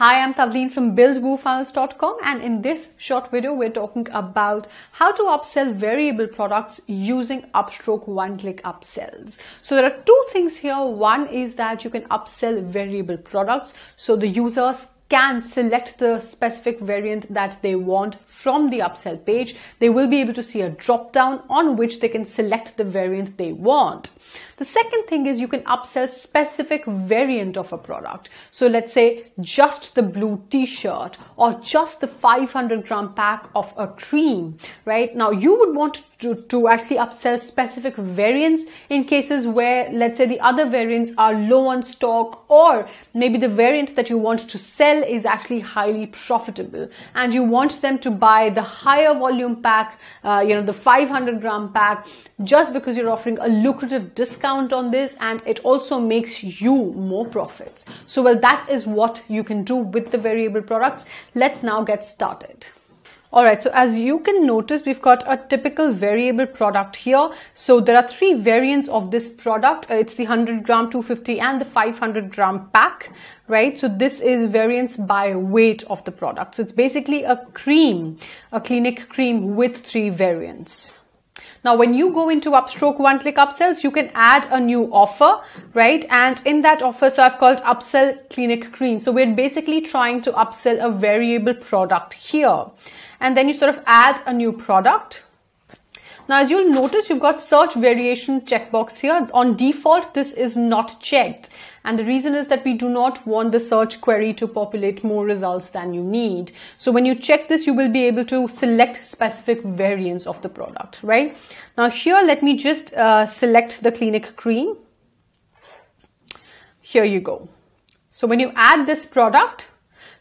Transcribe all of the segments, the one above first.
Hi, I'm Tavleen from buildwoofunnels.com and in this short video, we're talking about how to upsell variable products using upstroke one-click upsells. So there are two things here. One is that you can upsell variable products. So the users can select the specific variant that they want from the upsell page. They will be able to see a drop down on which they can select the variant they want. The second thing is you can upsell specific variant of a product. So let's say just the blue t-shirt or just the 500 gram pack of a cream, right? Now you would want to, to actually upsell specific variants in cases where let's say the other variants are low on stock or maybe the variant that you want to sell is actually highly profitable and you want them to buy the higher volume pack, uh, you know, the 500 gram pack just because you're offering a lucrative discount on this and it also makes you more profits. So well, that is what you can do with the variable products. Let's now get started. Alright, so as you can notice, we've got a typical variable product here. So there are three variants of this product. Uh, it's the 100 gram, 250 and the 500 gram pack, right? So this is variants by weight of the product. So it's basically a cream, a clinic cream with three variants. Now, when you go into Upstroke one-click upsells, you can add a new offer, right? And in that offer, so I've called upsell clinic cream. So we're basically trying to upsell a variable product here. And then you sort of add a new product. Now, as you'll notice, you've got search variation checkbox here. On default, this is not checked. And the reason is that we do not want the search query to populate more results than you need. So when you check this, you will be able to select specific variants of the product, right? Now here, let me just uh, select the Clinic Cream. Here you go. So when you add this product,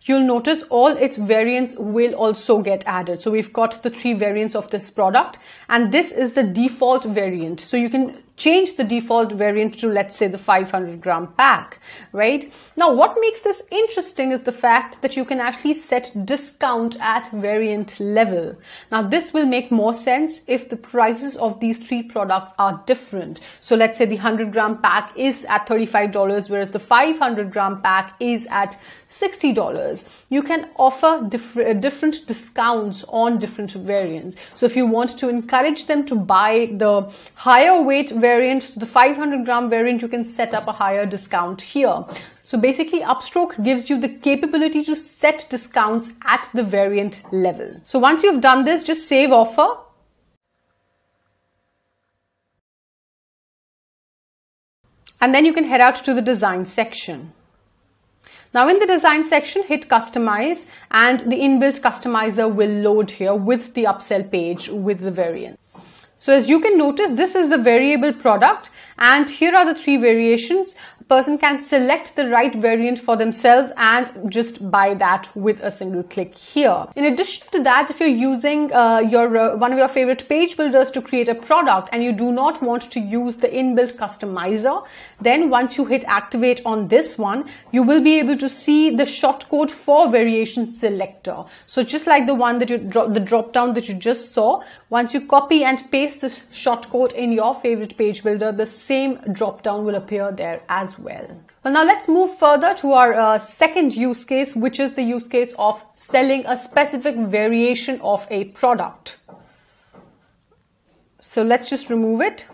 you'll notice all its variants will also get added. So we've got the three variants of this product and this is the default variant. So you can change the default variant to let's say the 500 gram pack, right? Now what makes this interesting is the fact that you can actually set discount at variant level. Now this will make more sense if the prices of these three products are different. So let's say the 100 gram pack is at $35 whereas the 500 gram pack is at $60. You can offer diff uh, different discounts on different variants. So if you want to encourage them to buy the higher weight variant variant, the 500 gram variant, you can set up a higher discount here. So basically Upstroke gives you the capability to set discounts at the variant level. So once you've done this, just save offer. And then you can head out to the design section. Now in the design section, hit customize and the inbuilt customizer will load here with the upsell page with the variant. So as you can notice, this is the variable product and here are the three variations person can select the right variant for themselves and just buy that with a single click here. In addition to that, if you're using uh, your uh, one of your favorite page builders to create a product and you do not want to use the inbuilt customizer, then once you hit activate on this one, you will be able to see the shortcode for variation selector. So just like the one that you drop the drop down that you just saw, once you copy and paste this shortcode in your favorite page builder, the same drop down will appear there as well. Well, now let's move further to our uh, second use case, which is the use case of selling a specific variation of a product. So let's just remove it.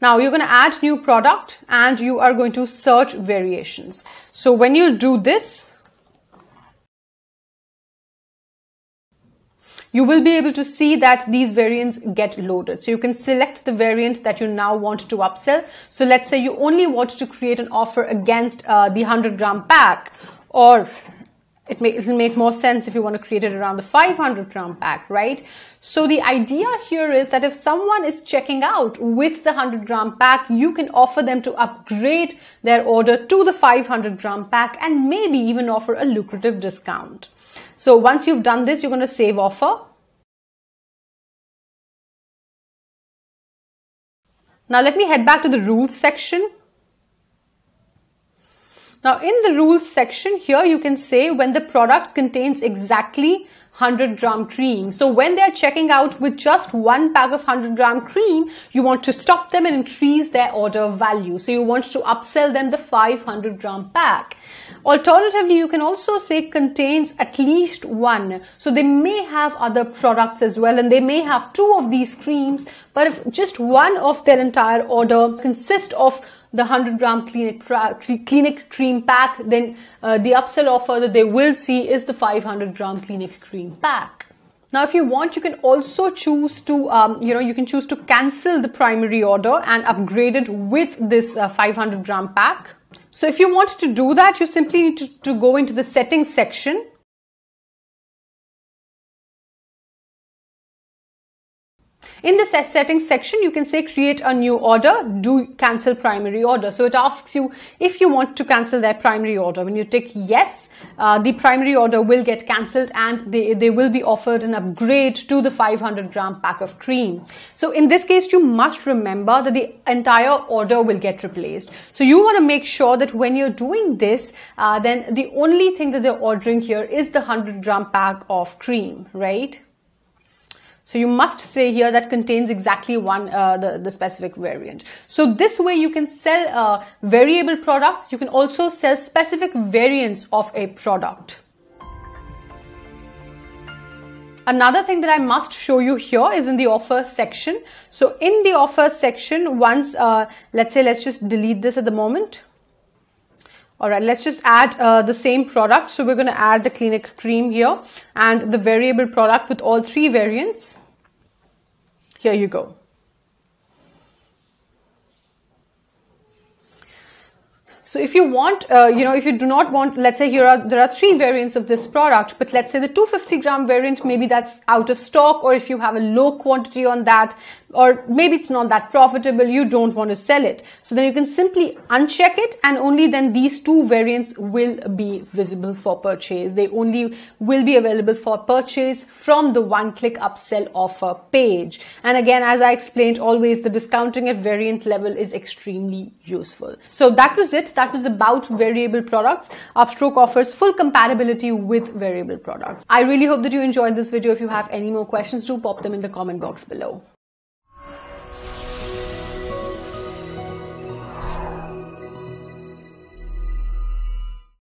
Now you're going to add new product and you are going to search variations. So when you do this, you will be able to see that these variants get loaded. So you can select the variant that you now want to upsell. So let's say you only want to create an offer against uh, the 100 gram pack or it may, it'll make more sense if you want to create it around the 500 gram pack, right? So the idea here is that if someone is checking out with the 100 gram pack, you can offer them to upgrade their order to the 500 gram pack and maybe even offer a lucrative discount. So once you've done this, you're going to save offer. Now let me head back to the rules section. Now in the rules section here, you can say when the product contains exactly 100 gram cream. So when they're checking out with just one pack of 100 gram cream, you want to stop them and increase their order value. So you want to upsell them the 500 gram pack. Alternatively, you can also say contains at least one. So they may have other products as well and they may have two of these creams, but if just one of their entire order consists of the 100 gram clinic, clinic cream pack, then uh, the upsell offer that they will see is the 500 gram clinic cream pack. Now, if you want, you can also choose to, um, you know, you can choose to cancel the primary order and upgrade it with this uh, 500 gram pack. So if you want to do that, you simply need to, to go into the settings section In the settings section, you can say create a new order, do cancel primary order. So it asks you if you want to cancel that primary order. When you tick yes, uh, the primary order will get cancelled and they, they will be offered an upgrade to the 500 gram pack of cream. So in this case, you must remember that the entire order will get replaced. So you want to make sure that when you're doing this, uh, then the only thing that they're ordering here is the 100 gram pack of cream, right? So you must say here that contains exactly one, uh, the, the specific variant. So this way you can sell uh, variable products. You can also sell specific variants of a product. Another thing that I must show you here is in the offer section. So in the offer section, once, uh, let's say, let's just delete this at the moment. All right, let's just add uh, the same product. So we're going to add the Clinic Cream here and the variable product with all three variants. Here you go. So if you want, uh, you know, if you do not want, let's say here are, there are three variants of this product, but let's say the 250 gram variant, maybe that's out of stock, or if you have a low quantity on that, or maybe it's not that profitable, you don't want to sell it. So then you can simply uncheck it and only then these two variants will be visible for purchase. They only will be available for purchase from the one click upsell offer page. And again, as I explained, always the discounting at variant level is extremely useful. So that was it. That was about variable products. Upstroke offers full compatibility with variable products. I really hope that you enjoyed this video. If you have any more questions, do pop them in the comment box below.